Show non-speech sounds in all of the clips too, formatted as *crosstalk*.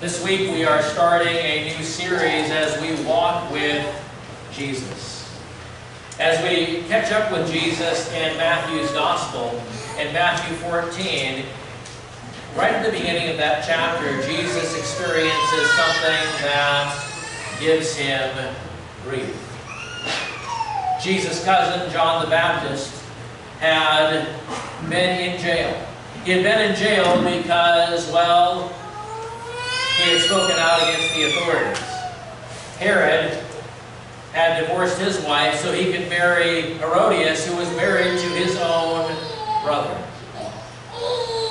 This week we are starting a new series as we walk with Jesus. As we catch up with Jesus in Matthew's Gospel, in Matthew 14, right at the beginning of that chapter, Jesus experiences something that gives him grief. Jesus' cousin, John the Baptist, had been in jail. He had been in jail because, well, he had spoken out against the authorities. Herod had divorced his wife so he could marry Herodias, who was married to his own brother.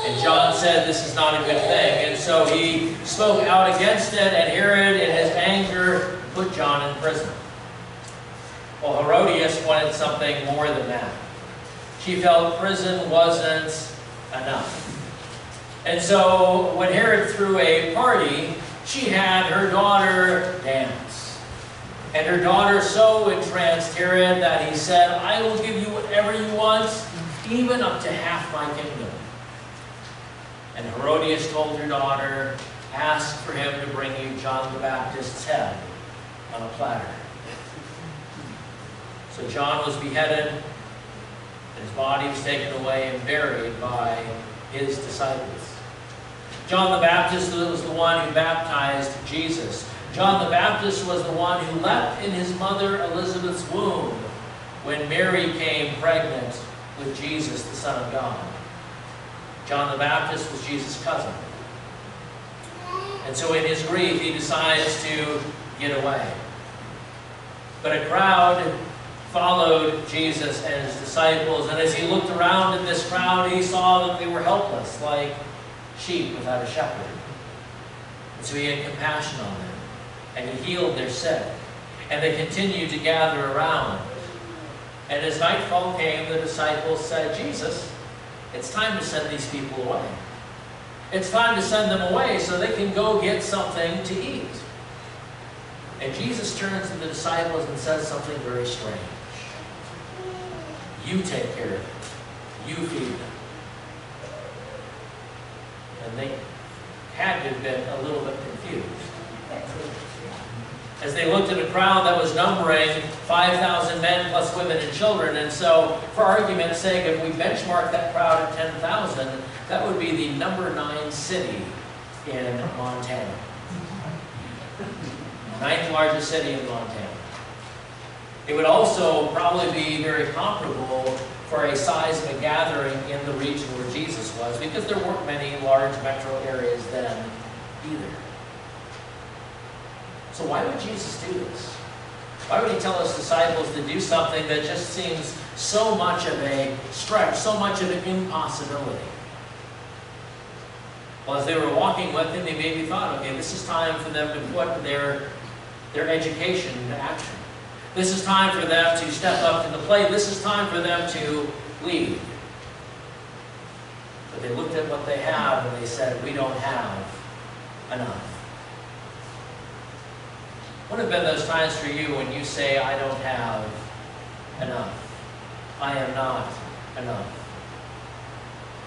And John said this is not a good thing. And so he spoke out against it, and Herod, in his anger, put John in prison. Well, Herodias wanted something more than that. She felt prison wasn't enough. And so when Herod threw a party, she had her daughter dance. And her daughter so entranced Herod that he said, I will give you whatever you want, even up to half my kingdom. And Herodias told her daughter, ask for him to bring you John the Baptist's head on a platter. So John was beheaded, and his body was taken away and buried by his disciples. John the Baptist was the one who baptized Jesus. John the Baptist was the one who leapt in his mother Elizabeth's womb when Mary came pregnant with Jesus, the Son of God. John the Baptist was Jesus' cousin. And so in his grief, he decides to get away. But a crowd followed Jesus and his disciples, and as he looked around at this crowd, he saw that they were helpless, like sheep without a shepherd. And so he had compassion on them, and he healed their sick. And they continued to gather around. And as nightfall came, the disciples said, Jesus, it's time to send these people away. It's time to send them away so they can go get something to eat. And Jesus turns to the disciples and says something very strange. You take care of it. You feed them and they had to have been a little bit confused. As they looked at a crowd that was numbering 5,000 men plus women and children, and so for argument's sake, if we benchmark that crowd at 10,000, that would be the number nine city in Montana. Ninth largest city in Montana. It would also probably be very comparable for a size of a gathering in the region where Jesus was, because there weren't many large metro areas then either. So why would Jesus do this? Why would he tell his disciples to do something that just seems so much of a stretch, so much of an impossibility? Well, as they were walking with him, they maybe thought, okay, this is time for them to put their, their education into action. This is time for them to step up to the plate. This is time for them to lead. But they looked at what they have and they said, we don't have enough. What have been those times for you when you say, I don't have enough? I am not enough.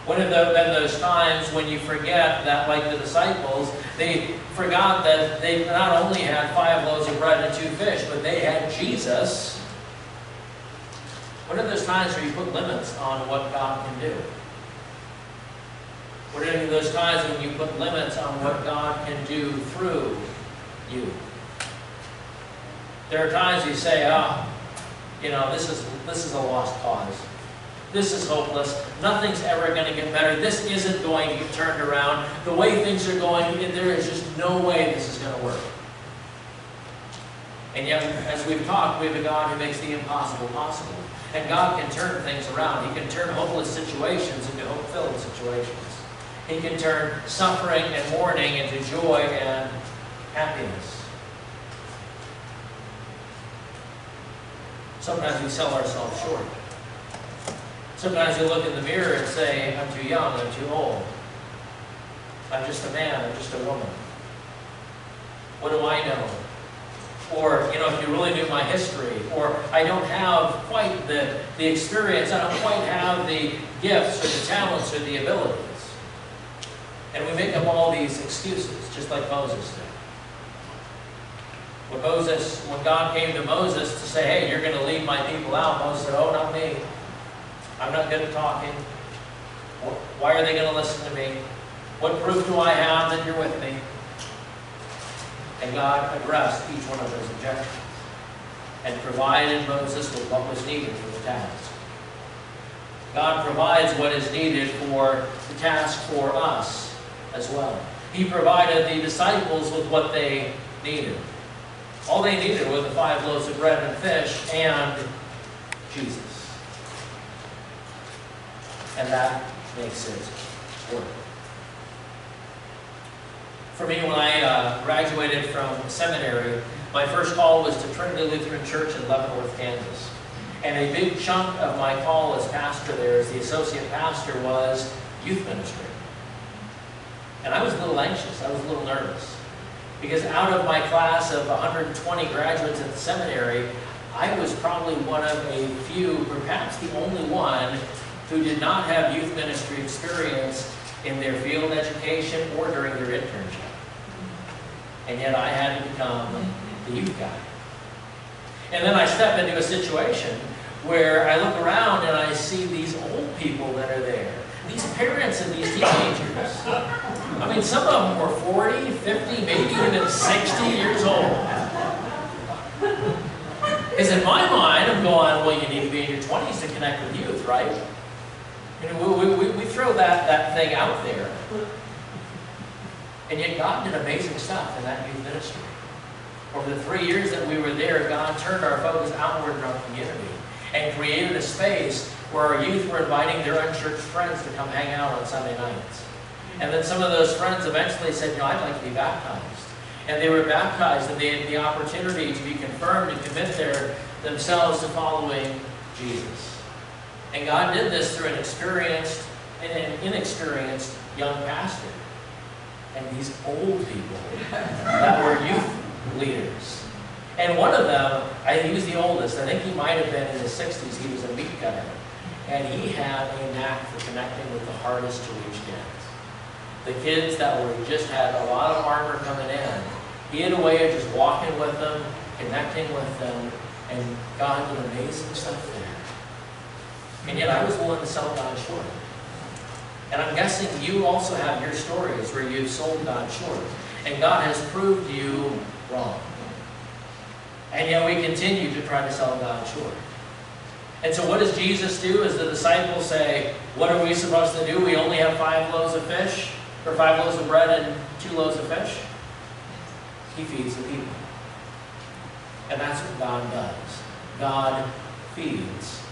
What have been those times when you forget that, like the disciples, they forgot that they not only had five loaves of bread and two fish, but they had Jesus? What are those times where you put limits on what God can do? What are those times when you put limits on what God can do through you? There are times you say, oh, you know, this is, this is a lost cause. This is hopeless. Nothing's ever going to get better. This isn't going to get turned around. The way things are going, there is just no way this is going to work. And yet, as we've talked, we have a God who makes the impossible possible. And God can turn things around. He can turn hopeless situations into hope-filled situations. He can turn suffering and mourning into joy and happiness. Sometimes we sell ourselves short. Sometimes you look in the mirror and say, I'm too young, I'm too old. I'm just a man, I'm just a woman. What do I know? Or, you know, if you really knew my history, or I don't have quite the, the experience, I don't quite have the gifts or the talents or the abilities. And we make up all these excuses, just like Moses did. When Moses, when God came to Moses to say, hey, you're going to lead my people out, Moses said, oh, not me. I'm not good at talking. Why are they going to listen to me? What proof do I have that you're with me? And God addressed each one of those objections and provided Moses with what was needed for the task. God provides what is needed for the task for us as well. He provided the disciples with what they needed. All they needed were the five loaves of bread and fish and Jesus. And that makes it work. For me, when I uh, graduated from seminary, my first call was to Trinity Lutheran Church in Leavenworth, Kansas. And a big chunk of my call as pastor there, as the associate pastor, was youth ministry. And I was a little anxious. I was a little nervous. Because out of my class of 120 graduates at the seminary, I was probably one of a few, perhaps the only one, who did not have youth ministry experience in their field education or during their internship. And yet I had to become the youth guy. And then I step into a situation where I look around and I see these old people that are there. These parents and these teenagers. I mean, some of them were 40, 50, maybe even 60 years old. Because in my mind, I'm going, well, you need to be in your 20s to connect with youth, right? You know, we, we, we throw that, that thing out there. And yet God did amazing stuff in that youth ministry. Over the three years that we were there, God turned our focus outward in our community and created a space where our youth were inviting their unchurched friends to come hang out on Sunday nights. And then some of those friends eventually said, you know, I'd like to be baptized. And they were baptized and they had the opportunity to be confirmed and commit their, themselves to following Jesus. And God did this through an experienced and an inexperienced young pastor. And these old people that were youth leaders. And one of them, I, he was the oldest. I think he might have been in his 60s. He was a meat cutter. And he had a knack for connecting with the hardest to reach kids. The kids that were just had a lot of armor coming in. He had a way of just walking with them, connecting with them, and God did amazing stuff there. And yet I was willing to sell God short. And I'm guessing you also have your stories where you've sold God short. And God has proved you wrong. And yet we continue to try to sell God short. And so what does Jesus do as the disciples say, what are we supposed to do? We only have five loaves of fish, or five loaves of bread and two loaves of fish. He feeds the people. And that's what God does. God feeds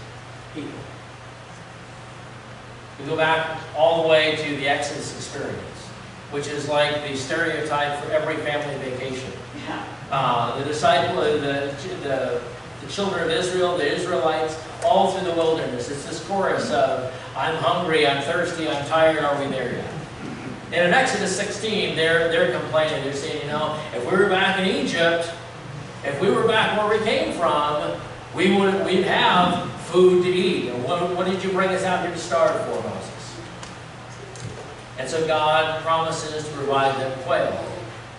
people. We go back all the way to the Exodus experience, which is like the stereotype for every family vacation. Uh, the disciple, uh, the, the, the children of Israel, the Israelites, all through the wilderness. It's this chorus of, I'm hungry, I'm thirsty, I'm tired, are we there yet? *laughs* And in Exodus 16, they're, they're complaining. They're saying, you know, if we were back in Egypt, if we were back where we came from, we would we'd have food to eat. And what, what did you bring us out here to starve for, Moses? And so God promises to provide them quail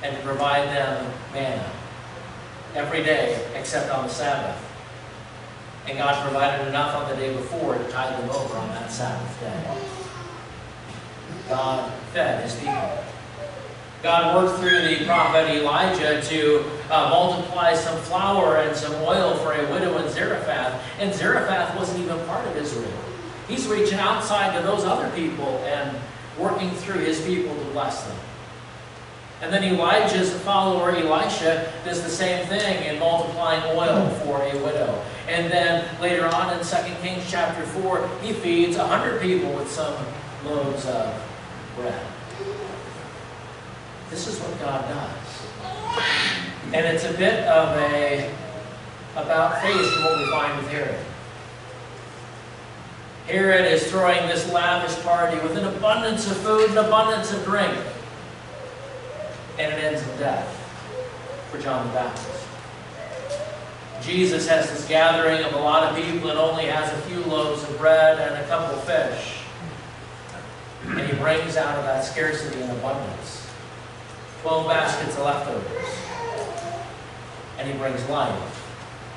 and to provide them manna every day except on the Sabbath. And God provided enough on the day before to tide them over on that Sabbath day. God fed his people. God worked through the prophet Elijah to uh, multiply some flour and some oil for a widow in Zarephath. And Zarephath wasn't even part of Israel. He's reaching outside to those other people and working through his people to bless them. And then Elijah's follower, Elisha, does the same thing in multiplying oil for a widow. And then later on in 2 Kings chapter 4, he feeds 100 people with some loaves of bread. This is what God does. And it's a bit of a about face from what we find with Herod. Herod is throwing this lavish party with an abundance of food and abundance of drink. And it ends in death for John the Baptist. Jesus has this gathering of a lot of people and only has a few loaves of bread and a couple fish. and he brings out of that scarcity and abundance 12 baskets of leftovers. And he brings life,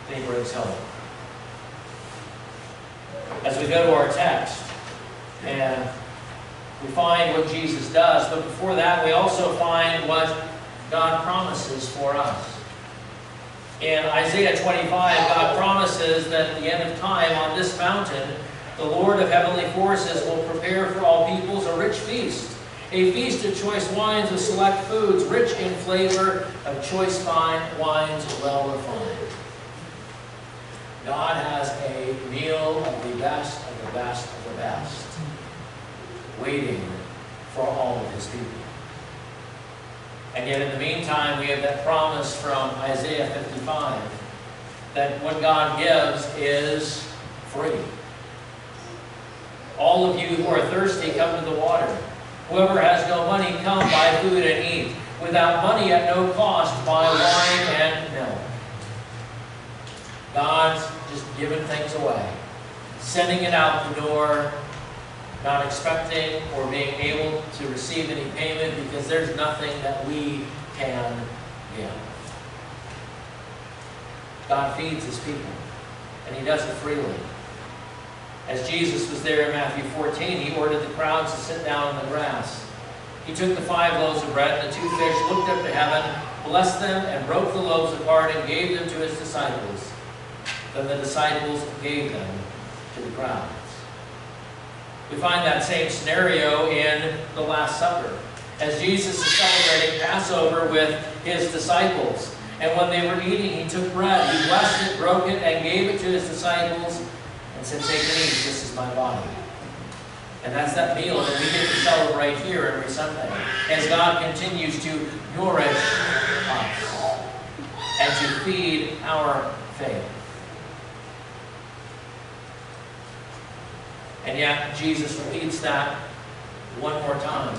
and he brings hope. As we go to our text, and we find what Jesus does, but before that, we also find what God promises for us. In Isaiah 25, God promises that at the end of time on this mountain, the Lord of heavenly forces will prepare for all peoples a rich feast, a feast of choice wines of select foods, rich in flavor of choice fine wines well refined. God has a meal of the best of the best of the best, waiting for all of his people. And yet in the meantime, we have that promise from Isaiah 55 that what God gives is free. All of you who are thirsty, come to the water. Whoever has no money, come buy food and eat. Without money at no cost, buy wine and milk. God's just giving things away, sending it out the door, not expecting or being able to receive any payment because there's nothing that we can give. God feeds his people, and he does it freely. As Jesus was there in Matthew 14, he ordered the crowds to sit down on the grass. He took the five loaves of bread and the two fish, looked up to heaven, blessed them, and broke the loaves apart and gave them to his disciples. Then the disciples gave them to the crowds. We find that same scenario in the Last Supper. As Jesus is celebrating Passover with his disciples. And when they were eating, he took bread, he blessed it, broke it, and gave it to his disciples, and said, Take and eat, this is my body. And that's that meal that we get to celebrate here every Sunday. As God continues to nourish us and to feed our faith. And yet, Jesus repeats that one more time.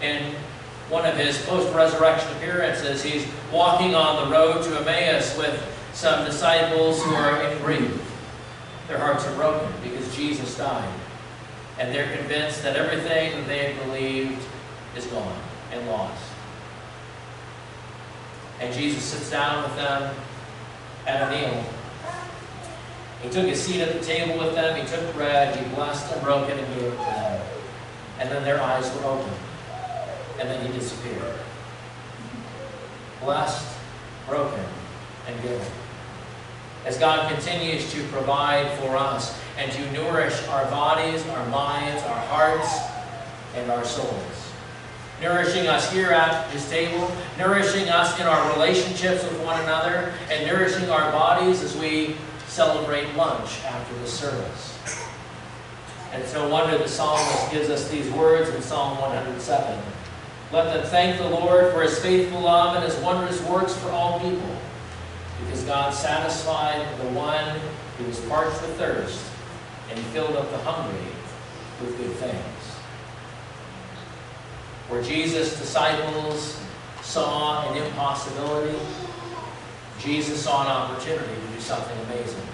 In one of his post-resurrection appearances, he's walking on the road to Emmaus with some disciples who are in grief. Their hearts are broken because Jesus died. And they're convinced that everything that they had believed is gone and lost. And Jesus sits down with them at a meal he took a seat at the table with them. He took bread. He blessed and broke it and gave it to them. And then their eyes were opened. And then he disappeared. Blessed, broken, and given. As God continues to provide for us and to nourish our bodies, our minds, our hearts, and our souls. Nourishing us here at His table, nourishing us in our relationships with one another, and nourishing our bodies as we celebrate lunch after the service. And it's no wonder the psalmist gives us these words in Psalm 107. Let them thank the Lord for his faithful love and his wondrous works for all people, because God satisfied the one who was parched with thirst and filled up the hungry with good things. Where Jesus' disciples saw an impossibility, Jesus saw an opportunity to do something amazing.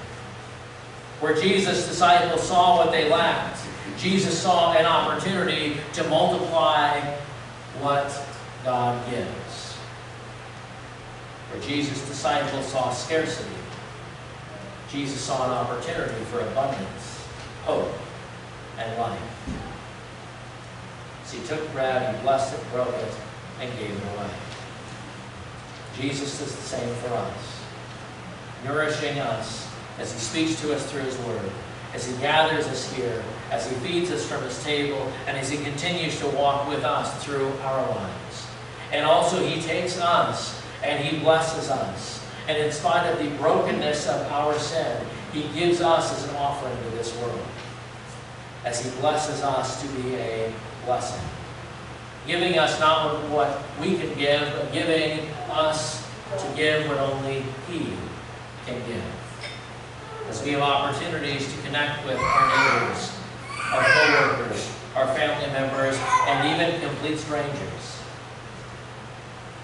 Where Jesus' disciples saw what they lacked, Jesus saw an opportunity to multiply what God gives. Where Jesus' disciples saw scarcity, Jesus saw an opportunity for abundance, hope, and life. So he took bread, he blessed it, broke it, and gave it away. Jesus is the same for us, nourishing us as he speaks to us through his word, as he gathers us here, as he feeds us from his table, and as he continues to walk with us through our lives. And also he takes us and he blesses us. And in spite of the brokenness of our sin, he gives us as an offering to this world. As he blesses us to be a blessing giving us not what we can give, but giving us to give what only He can give. As we have opportunities to connect with our neighbors, our co-workers, our family members, and even complete strangers.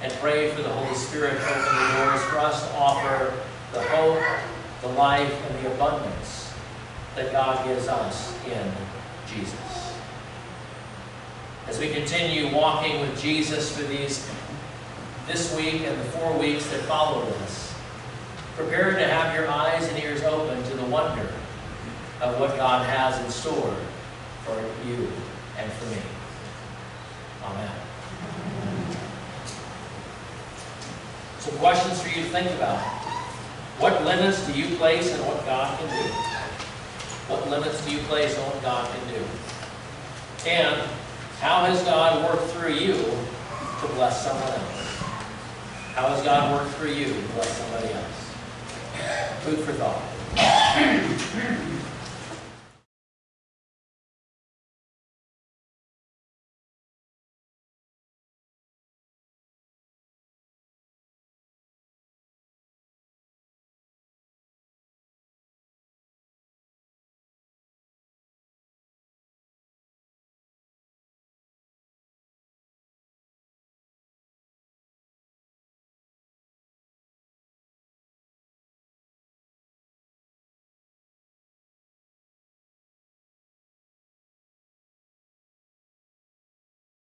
And pray for the Holy Spirit to open the doors for us to offer the hope, the life, and the abundance that God gives us in Jesus. as we continue walking with Jesus for these this week and the four weeks that follow this. Prepare to have your eyes and ears open to the wonder of what God has in store for you and for me. Amen. Some questions for you to think about. What limits do you place on what God can do? What limits do you place on what God can do? And how has God worked through you to bless someone else? How has God worked through you to bless somebody else? Food for thought.